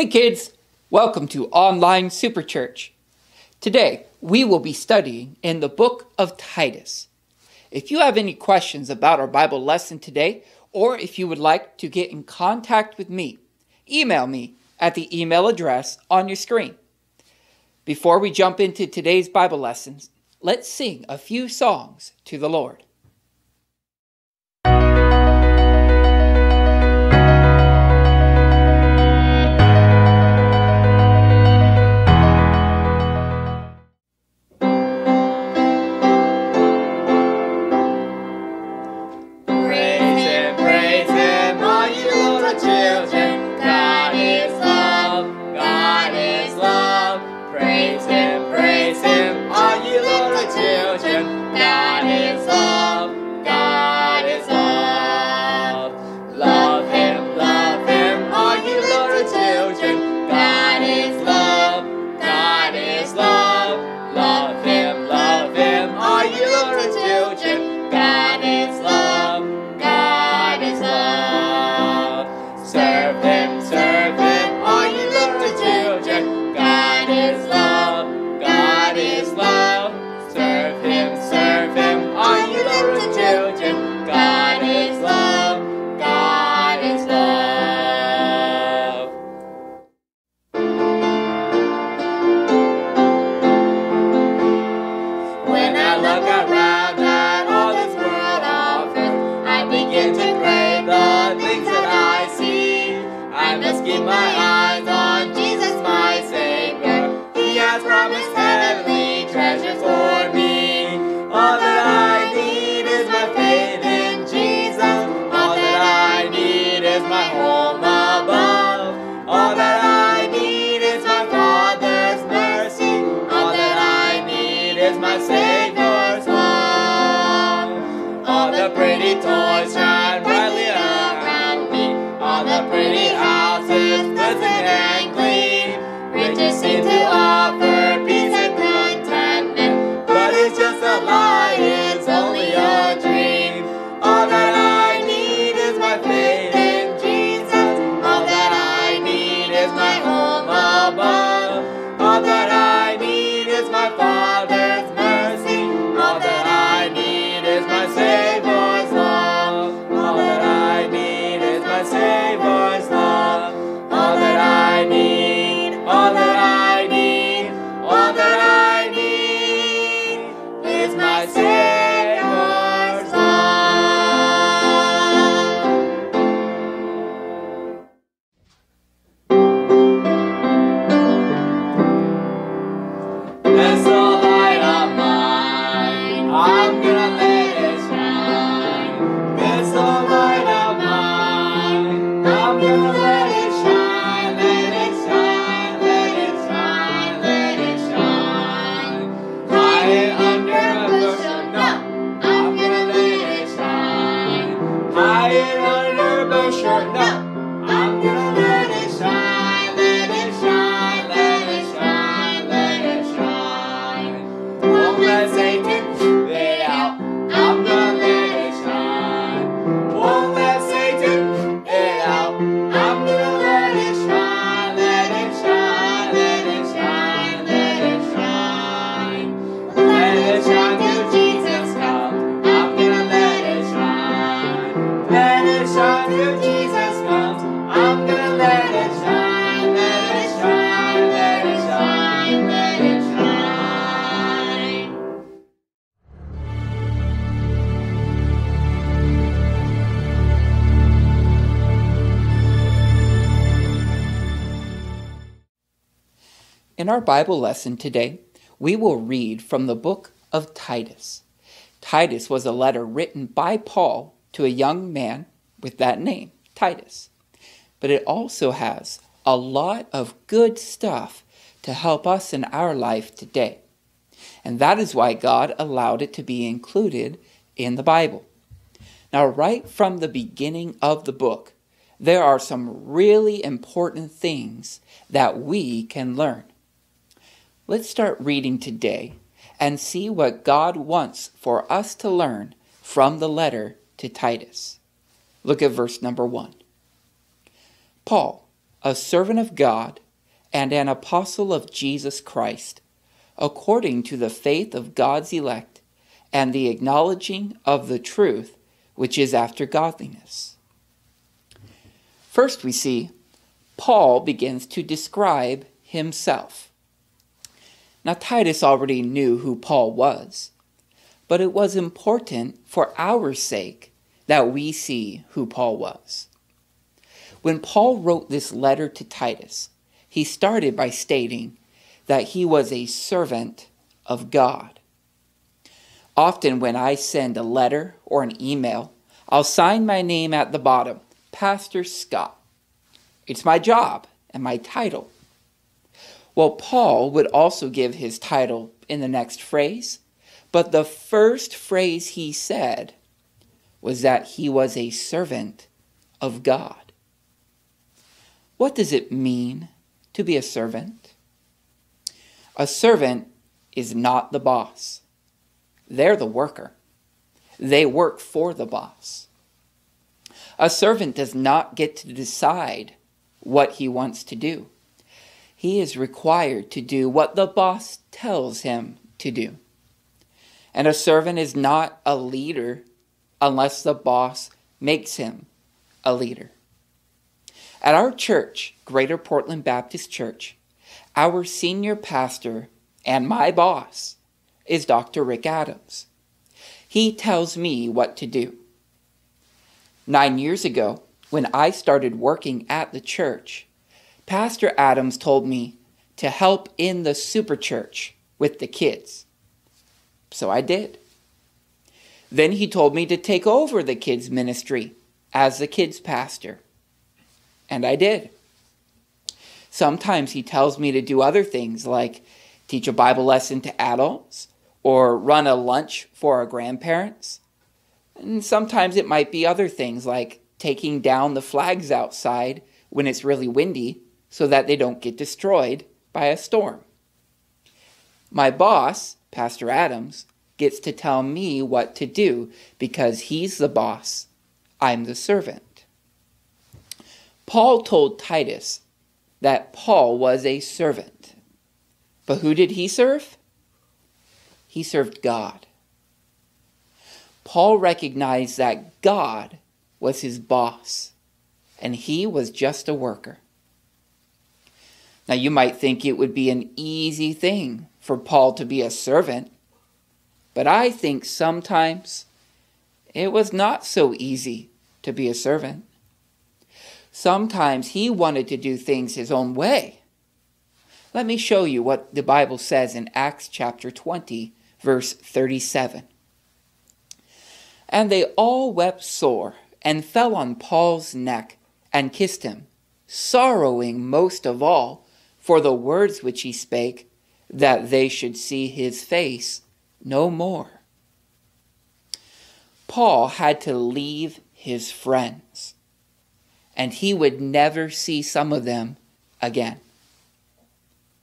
Hey kids, welcome to Online Super Church. Today, we will be studying in the book of Titus. If you have any questions about our Bible lesson today, or if you would like to get in contact with me, email me at the email address on your screen. Before we jump into today's Bible lessons, let's sing a few songs to the Lord. children, that is all. promise. our Bible lesson today, we will read from the book of Titus. Titus was a letter written by Paul to a young man with that name, Titus. But it also has a lot of good stuff to help us in our life today. And that is why God allowed it to be included in the Bible. Now, right from the beginning of the book, there are some really important things that we can learn. Let's start reading today and see what God wants for us to learn from the letter to Titus. Look at verse number one. Paul, a servant of God and an apostle of Jesus Christ, according to the faith of God's elect and the acknowledging of the truth which is after godliness. First, we see Paul begins to describe himself. Now, Titus already knew who Paul was, but it was important for our sake that we see who Paul was. When Paul wrote this letter to Titus, he started by stating that he was a servant of God. Often, when I send a letter or an email, I'll sign my name at the bottom, Pastor Scott. It's my job and my title. Well, Paul would also give his title in the next phrase, but the first phrase he said was that he was a servant of God. What does it mean to be a servant? A servant is not the boss. They're the worker. They work for the boss. A servant does not get to decide what he wants to do. He is required to do what the boss tells him to do. And a servant is not a leader unless the boss makes him a leader. At our church, Greater Portland Baptist Church, our senior pastor and my boss is Dr. Rick Adams. He tells me what to do. Nine years ago, when I started working at the church, Pastor Adams told me to help in the super church with the kids. So I did. Then he told me to take over the kids' ministry as the kids' pastor. And I did. Sometimes he tells me to do other things like teach a Bible lesson to adults or run a lunch for our grandparents. And sometimes it might be other things like taking down the flags outside when it's really windy so that they don't get destroyed by a storm. My boss, Pastor Adams, gets to tell me what to do because he's the boss. I'm the servant. Paul told Titus that Paul was a servant. But who did he serve? He served God. Paul recognized that God was his boss, and he was just a worker. Now, you might think it would be an easy thing for Paul to be a servant, but I think sometimes it was not so easy to be a servant. Sometimes he wanted to do things his own way. Let me show you what the Bible says in Acts chapter 20, verse 37. And they all wept sore and fell on Paul's neck and kissed him, sorrowing most of all for the words which he spake, that they should see his face no more. Paul had to leave his friends, and he would never see some of them again.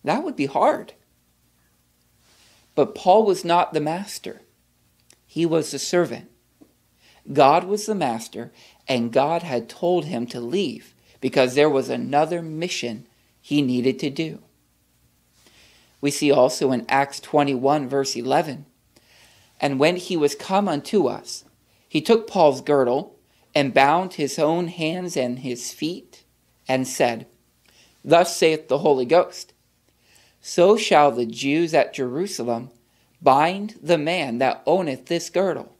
That would be hard. But Paul was not the master, he was the servant. God was the master, and God had told him to leave because there was another mission he needed to do. We see also in Acts 21, verse 11 And when he was come unto us, he took Paul's girdle and bound his own hands and his feet, and said, Thus saith the Holy Ghost So shall the Jews at Jerusalem bind the man that owneth this girdle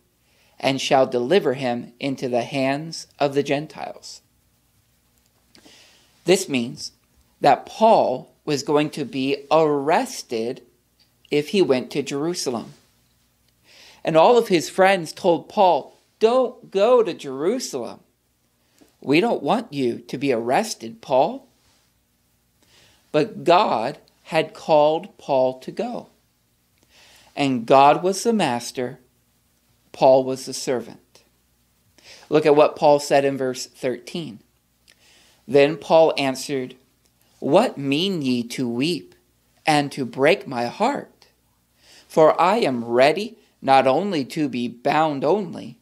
and shall deliver him into the hands of the Gentiles. This means that Paul was going to be arrested if he went to Jerusalem. And all of his friends told Paul, Don't go to Jerusalem. We don't want you to be arrested, Paul. But God had called Paul to go. And God was the master Paul was the servant. Look at what Paul said in verse 13. Then Paul answered, What mean ye to weep and to break my heart? For I am ready not only to be bound only,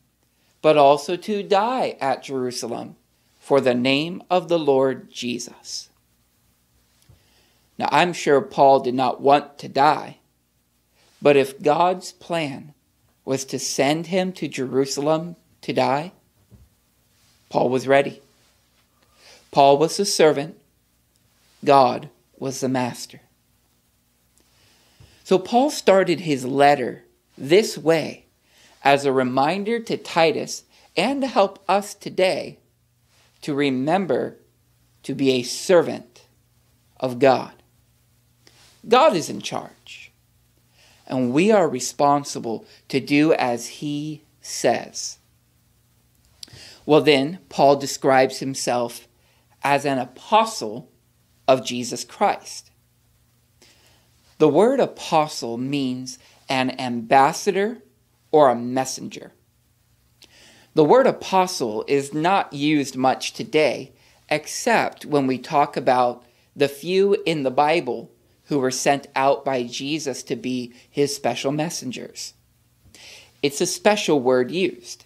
but also to die at Jerusalem for the name of the Lord Jesus. Now, I'm sure Paul did not want to die, but if God's plan was to send him to Jerusalem to die, Paul was ready. Paul was a servant, God was the master. So Paul started his letter this way as a reminder to Titus and to help us today to remember to be a servant of God. God is in charge, and we are responsible to do as He says. Well, then, Paul describes himself as an apostle of Jesus Christ. The word apostle means an ambassador or a messenger. The word apostle is not used much today, except when we talk about the few in the Bible who were sent out by Jesus to be his special messengers. It's a special word used.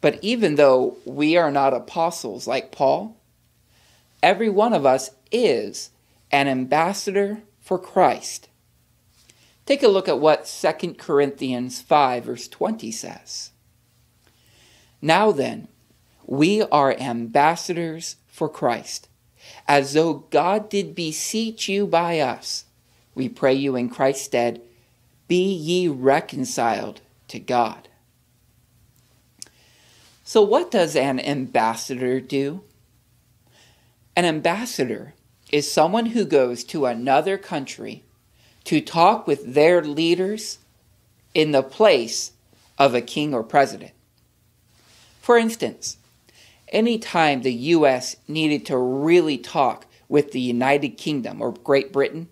But even though we are not apostles like Paul, every one of us is an ambassador for Christ. Take a look at what 2 Corinthians 5, verse 20 says. Now then, we are ambassadors for Christ, as though God did beseech you by us. We pray you in Christ's stead, be ye reconciled to God. So, what does an ambassador do? An ambassador is someone who goes to another country to talk with their leaders in the place of a king or president. For instance, any time the U.S. needed to really talk with the United Kingdom or Great Britain,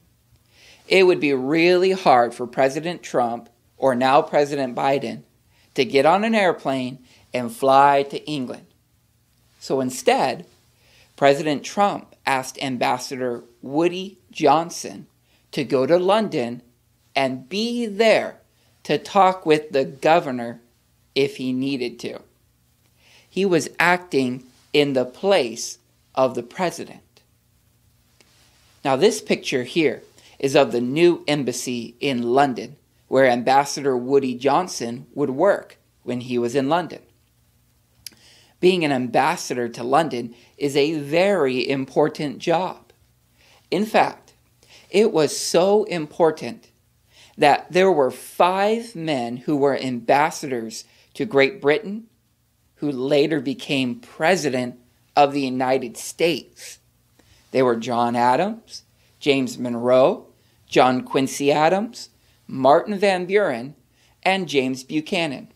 it would be really hard for President Trump or now President Biden to get on an airplane and fly to England. So instead, President Trump asked Ambassador Woody Johnson to go to London and be there to talk with the governor if he needed to he was acting in the place of the president. Now, this picture here is of the new embassy in London, where Ambassador Woody Johnson would work when he was in London. Being an ambassador to London is a very important job. In fact, it was so important that there were five men who were ambassadors to Great Britain, who later became president of the United States. They were John Adams, James Monroe, John Quincy Adams, Martin Van Buren, and James Buchanan.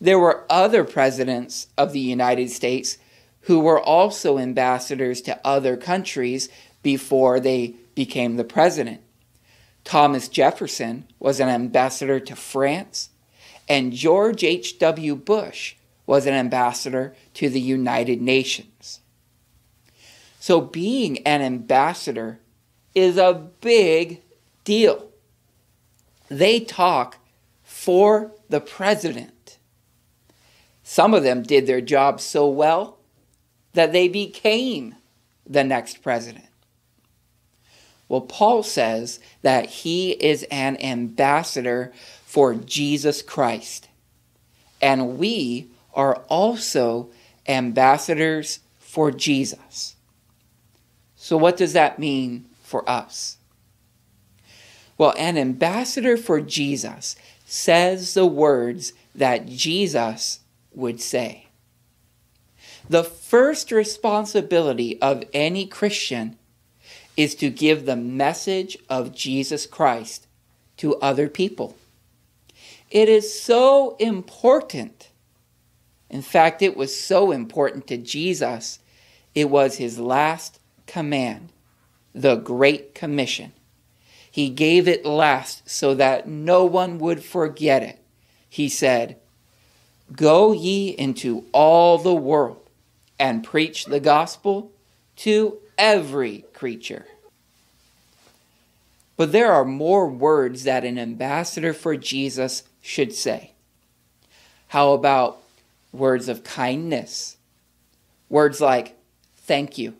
There were other presidents of the United States who were also ambassadors to other countries before they became the president. Thomas Jefferson was an ambassador to France, and George H.W. Bush was an ambassador to the United Nations. So being an ambassador is a big deal. They talk for the president. Some of them did their job so well that they became the next president. Well, Paul says that he is an ambassador for Jesus Christ. And we are also ambassadors for Jesus. So, what does that mean for us? Well, an ambassador for Jesus says the words that Jesus would say. The first responsibility of any Christian is to give the message of Jesus Christ to other people. It is so important in fact, it was so important to Jesus, it was his last command, the Great Commission. He gave it last so that no one would forget it. He said, Go ye into all the world and preach the gospel to every creature. But there are more words that an ambassador for Jesus should say. How about words of kindness, Words like, thank you.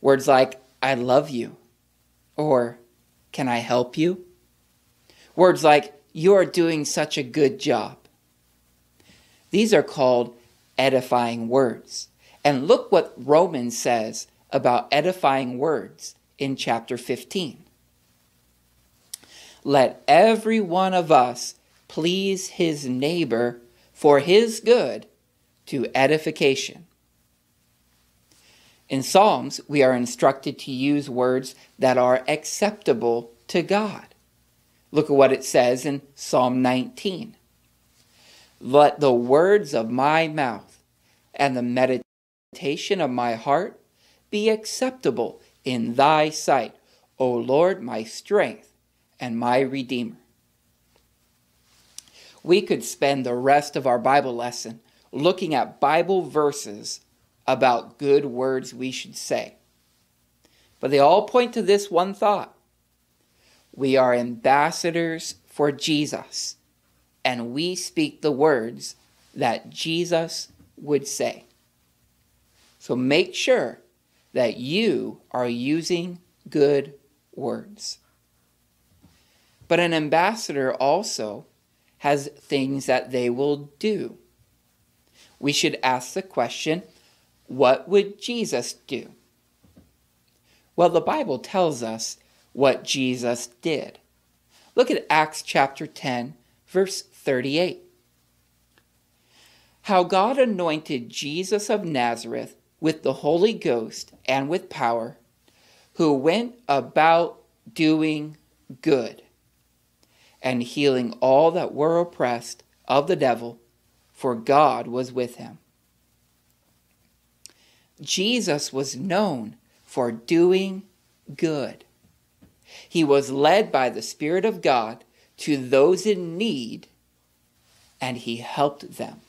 Words like, I love you. Or, can I help you? Words like, you are doing such a good job. These are called edifying words. And look what Romans says about edifying words in chapter 15. Let every one of us please his neighbor for his good to edification. In Psalms, we are instructed to use words that are acceptable to God. Look at what it says in Psalm 19. Let the words of my mouth and the meditation of my heart be acceptable in thy sight, O Lord, my strength and my redeemer. We could spend the rest of our Bible lesson looking at Bible verses about good words we should say. But they all point to this one thought we are ambassadors for Jesus, and we speak the words that Jesus would say. So make sure that you are using good words. But an ambassador also has things that they will do. We should ask the question what would Jesus do? Well, the Bible tells us what Jesus did. Look at Acts chapter 10, verse 38. How God anointed Jesus of Nazareth with the Holy Ghost and with power, who went about doing good and healing all that were oppressed of the devil, for God was with him. Jesus was known for doing good. He was led by the Spirit of God to those in need, and he helped them.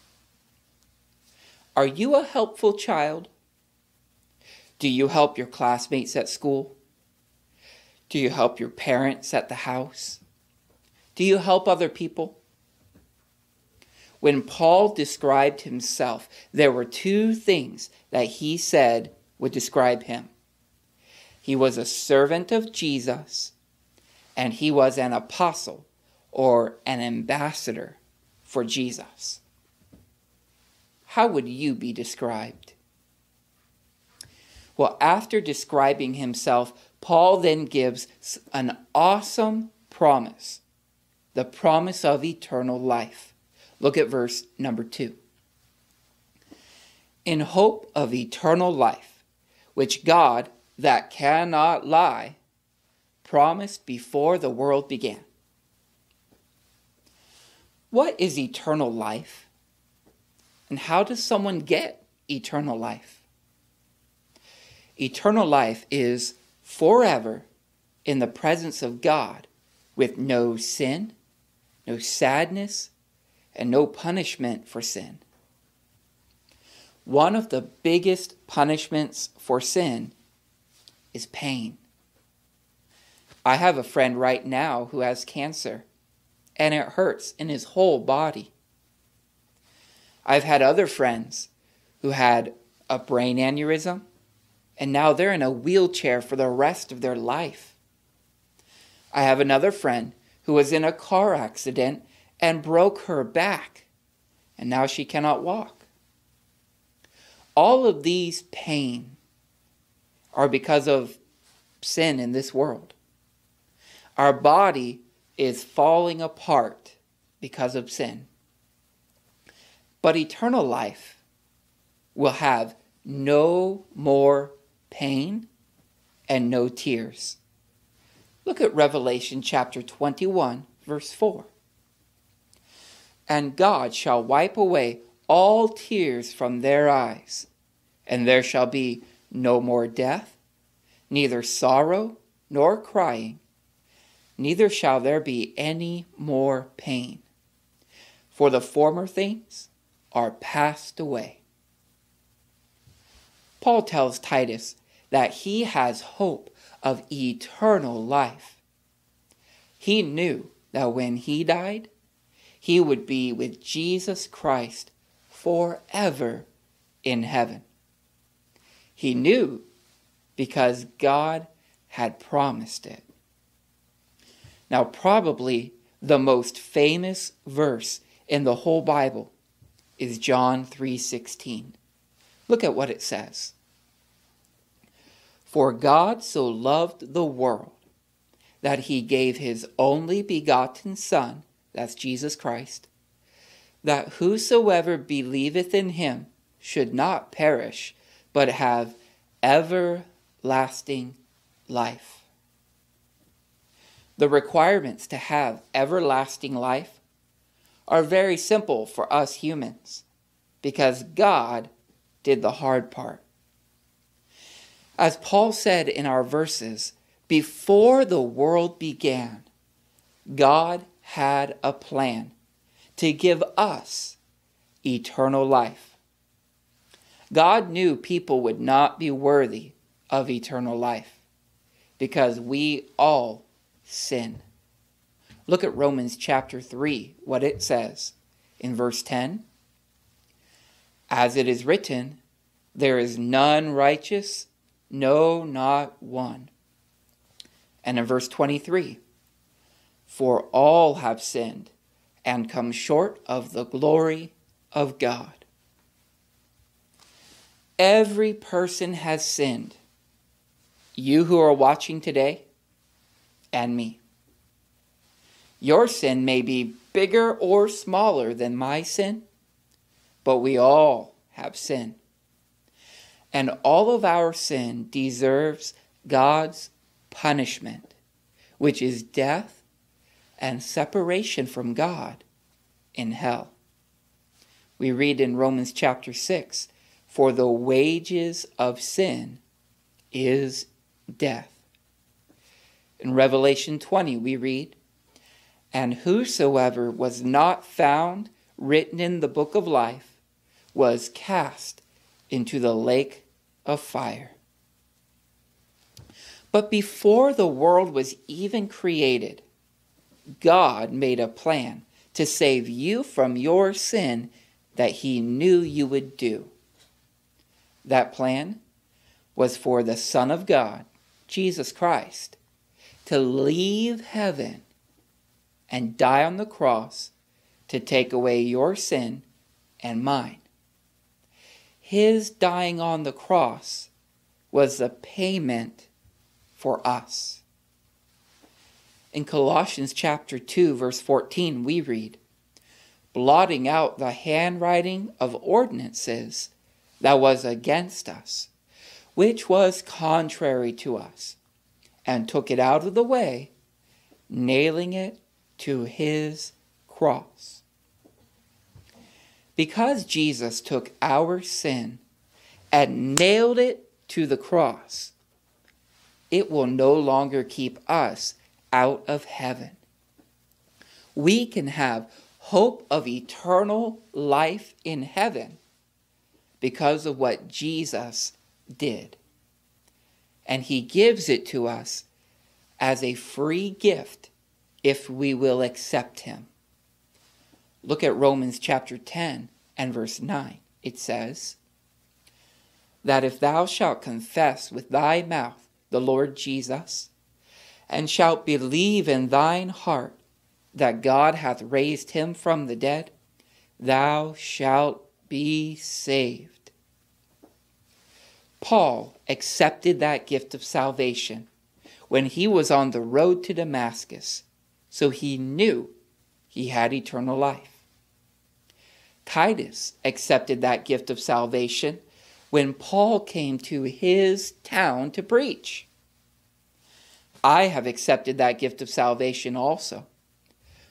Are you a helpful child? Do you help your classmates at school? Do you help your parents at the house? Do you help other people? When Paul described himself, there were two things that he said would describe him he was a servant of Jesus, and he was an apostle or an ambassador for Jesus. How would you be described? Well, after describing himself, Paul then gives an awesome promise the promise of eternal life. Look at verse number two. In hope of eternal life, which God that cannot lie, promised before the world began. What is eternal life? And how does someone get eternal life? Eternal life is forever in the presence of God with no sin, no sadness, and no punishment for sin. One of the biggest punishments for sin is pain. I have a friend right now who has cancer, and it hurts in his whole body. I've had other friends who had a brain aneurysm, and now they're in a wheelchair for the rest of their life. I have another friend who was in a car accident and broke her back, and now she cannot walk. All of these pain are because of sin in this world. Our body is falling apart because of sin. But eternal life will have no more pain and no tears. Look at Revelation chapter 21, verse 4. And God shall wipe away all tears from their eyes, and there shall be no more death, neither sorrow nor crying, neither shall there be any more pain. For the former things are passed away. Paul tells Titus that he has hope of eternal life. He knew that when he died, he would be with Jesus Christ forever in heaven. He knew because God had promised it. Now, probably the most famous verse in the whole Bible is John 3:16. Look at what it says. For God so loved the world that he gave his only begotten son, that's Jesus Christ, that whosoever believeth in him should not perish, but have everlasting life. The requirements to have everlasting life are very simple for us humans because God did the hard part. As Paul said in our verses, before the world began, God had a plan to give us eternal life. God knew people would not be worthy of eternal life because we all sin. Look at Romans chapter 3, what it says in verse 10. As it is written, there is none righteous, no, not one. And in verse 23, for all have sinned and come short of the glory of God. Every person has sinned. You who are watching today, and me. Your sin may be bigger or smaller than my sin, but we all have sin. And all of our sin deserves God's punishment, which is death and separation from God in hell. We read in Romans chapter 6 For the wages of sin is death. In Revelation 20, we read, and whosoever was not found written in the book of life was cast into the lake of fire. But before the world was even created, God made a plan to save you from your sin that he knew you would do. That plan was for the Son of God, Jesus Christ, to leave heaven and die on the cross to take away your sin and mine. His dying on the cross was the payment for us. In Colossians chapter 2 verse 14 we read, blotting out the handwriting of ordinances that was against us, which was contrary to us, and took it out of the way, nailing it to his cross. Because Jesus took our sin and nailed it to the cross, it will no longer keep us out of heaven. We can have hope of eternal life in heaven because of what Jesus did. And he gives it to us as a free gift if we will accept him. Look at Romans chapter 10 and verse 9. It says, That if thou shalt confess with thy mouth the Lord Jesus, and shalt believe in thine heart that God hath raised him from the dead, thou shalt be saved. Paul accepted that gift of salvation when he was on the road to Damascus so he knew he had eternal life. Titus accepted that gift of salvation when Paul came to his town to preach. I have accepted that gift of salvation also.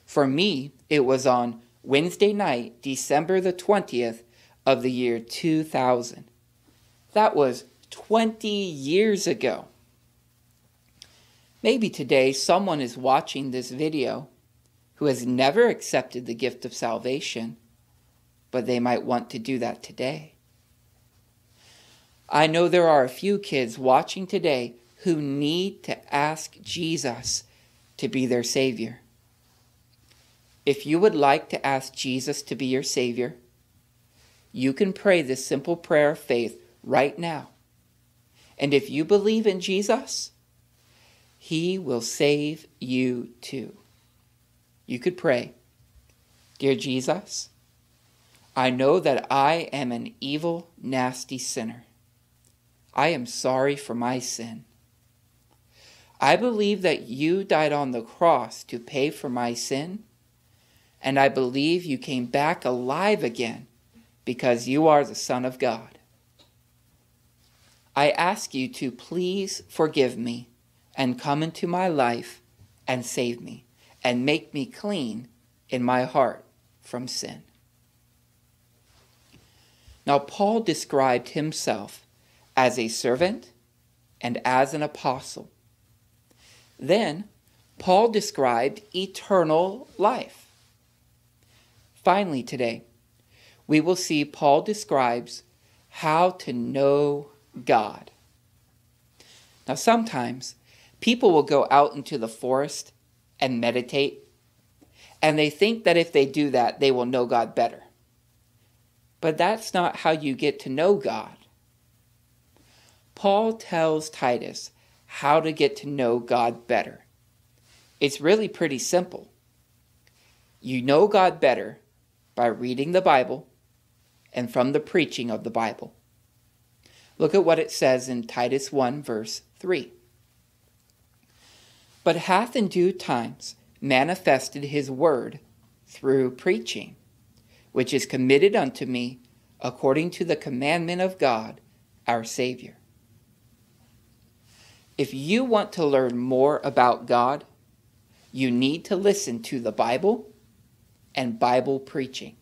For me, it was on Wednesday night, December the 20th of the year 2000. That was 20 years ago. Maybe today someone is watching this video who has never accepted the gift of salvation, but they might want to do that today. I know there are a few kids watching today who need to ask Jesus to be their Savior. If you would like to ask Jesus to be your Savior, you can pray this simple prayer of faith right now. And if you believe in Jesus, he will save you too. You could pray, Dear Jesus, I know that I am an evil, nasty sinner. I am sorry for my sin. I believe that you died on the cross to pay for my sin, and I believe you came back alive again because you are the Son of God. I ask you to please forgive me and come into my life and save me and make me clean in my heart from sin. Now, Paul described himself as a servant and as an apostle. Then, Paul described eternal life. Finally, today, we will see Paul describes how to know God. Now, sometimes people will go out into the forest and meditate, and they think that if they do that, they will know God better. But that's not how you get to know God. Paul tells Titus how to get to know God better. It's really pretty simple. You know God better by reading the Bible and from the preaching of the Bible. Look at what it says in Titus 1, verse 3. But hath in due times manifested his word through preaching which is committed unto me according to the commandment of God, our Savior. If you want to learn more about God, you need to listen to the Bible and Bible preaching.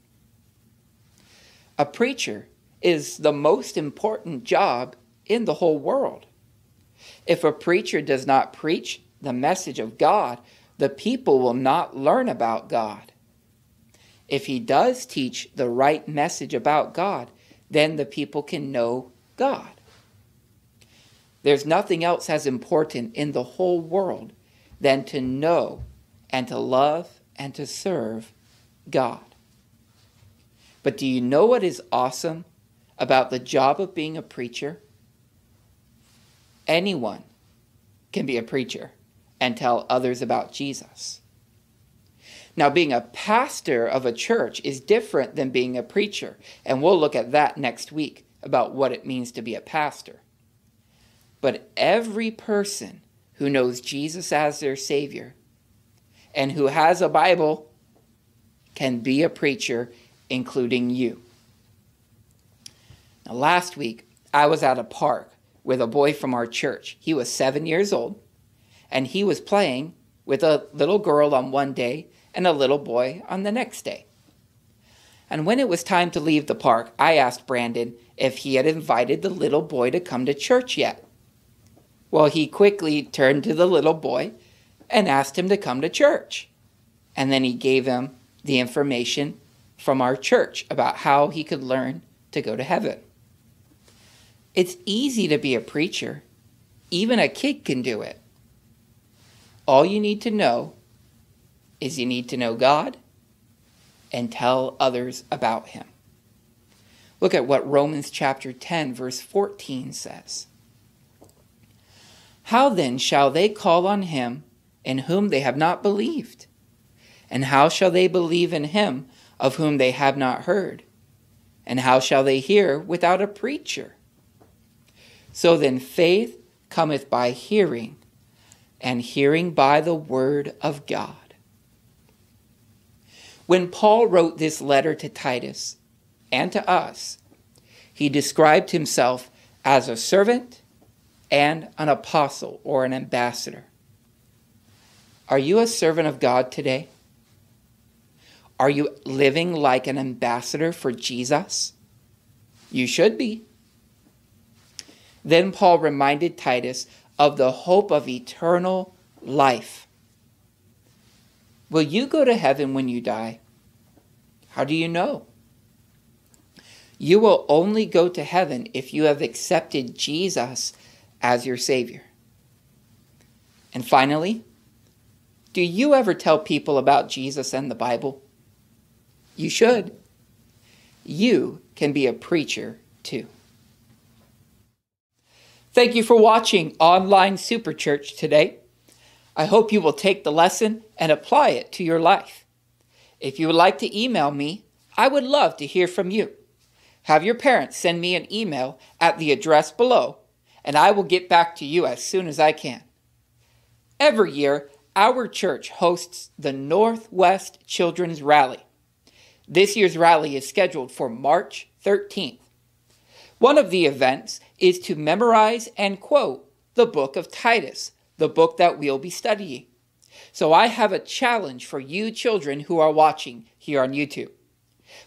A preacher is the most important job in the whole world. If a preacher does not preach the message of God, the people will not learn about God. If he does teach the right message about God, then the people can know God. There's nothing else as important in the whole world than to know and to love and to serve God. But do you know what is awesome about the job of being a preacher? Anyone can be a preacher and tell others about Jesus. Now, being a pastor of a church is different than being a preacher, and we'll look at that next week about what it means to be a pastor. But every person who knows Jesus as their Savior and who has a Bible can be a preacher, including you. Last week, I was at a park with a boy from our church. He was seven years old, and he was playing with a little girl on one day and a little boy on the next day. And when it was time to leave the park, I asked Brandon if he had invited the little boy to come to church yet. Well, he quickly turned to the little boy and asked him to come to church. And then he gave him the information from our church about how he could learn to go to heaven. It's easy to be a preacher. Even a kid can do it. All you need to know is you need to know God and tell others about him. Look at what Romans chapter 10 verse 14 says. How then shall they call on him in whom they have not believed? And how shall they believe in him of whom they have not heard? And how shall they hear without a preacher? So then faith cometh by hearing, and hearing by the word of God. When Paul wrote this letter to Titus and to us, he described himself as a servant and an apostle or an ambassador. Are you a servant of God today? Are you living like an ambassador for Jesus? You should be. Then Paul reminded Titus of the hope of eternal life. Will you go to heaven when you die? How do you know? You will only go to heaven if you have accepted Jesus as your Savior. And finally, do you ever tell people about Jesus and the Bible? You should. you can be a preacher too. Thank you for watching Online Super Church today. I hope you will take the lesson and apply it to your life. If you would like to email me, I would love to hear from you. Have your parents send me an email at the address below, and I will get back to you as soon as I can. Every year, our church hosts the Northwest Children's Rally. This year's rally is scheduled for March 13th. One of the events is to memorize and quote the book of Titus, the book that we'll be studying. So I have a challenge for you children who are watching here on YouTube.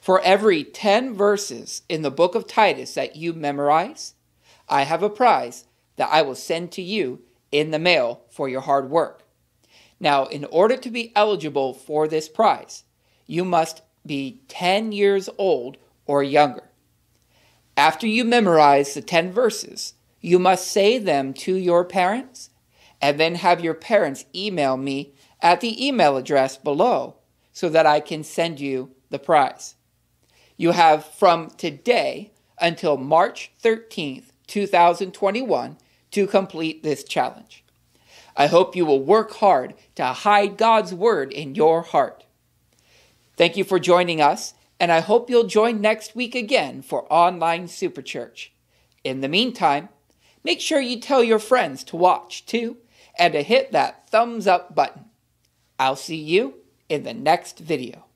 For every 10 verses in the book of Titus that you memorize, I have a prize that I will send to you in the mail for your hard work. Now, in order to be eligible for this prize, you must be 10 years old or younger. After you memorize the 10 verses, you must say them to your parents and then have your parents email me at the email address below so that I can send you the prize. You have from today until March 13th, 2021 to complete this challenge. I hope you will work hard to hide God's Word in your heart. Thank you for joining us, and I hope you'll join next week again for Online Super Church. In the meantime, make sure you tell your friends to watch too and to hit that thumbs up button. I'll see you in the next video.